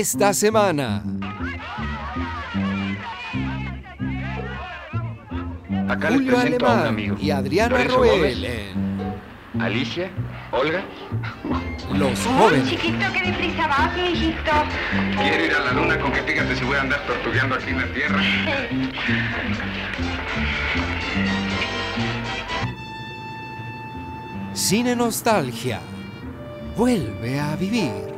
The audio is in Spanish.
esta semana. Acá les Julio presento a un amigo. y Adriana Roel Alicia, Olga. Los Jóvenes. chiquito, qué deprisa vas, mi. Quiero ir a la luna con que fíjate si voy a andar tortugueando aquí en la tierra. Cine Nostalgia. Vuelve a vivir.